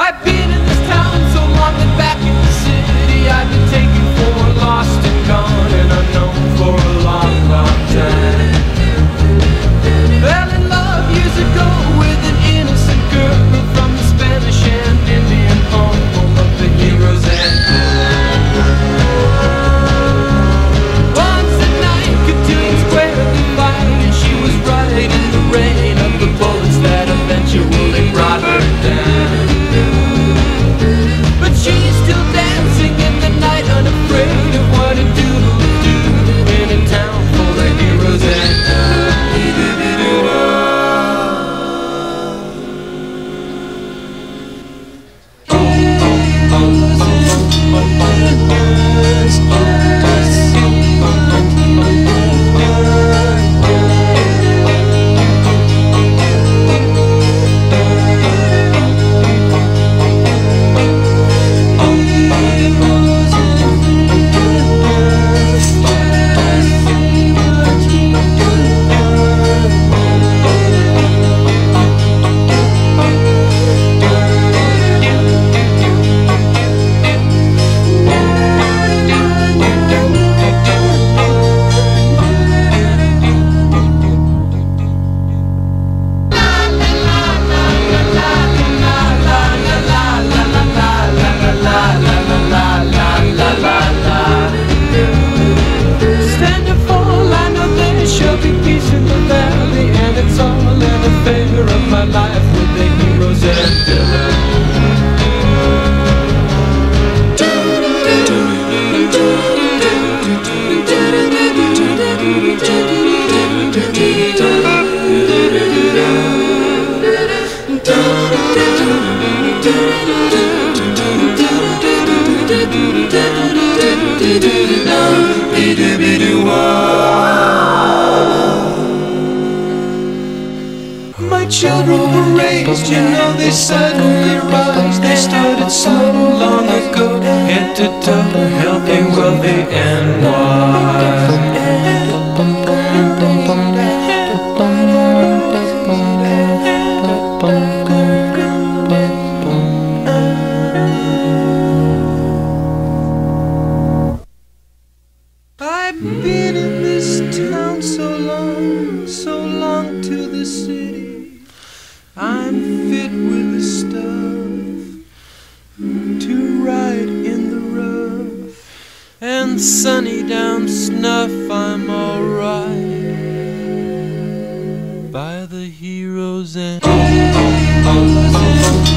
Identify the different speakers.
Speaker 1: I've been the favor of my life with the heroes and villains. were raised, you know they suddenly rise. They started so long ago, head to toe, helping wealthy and wise. I've been stuff to ride in the rough and sunny down snuff. I'm alright by the heroes and. Heroes and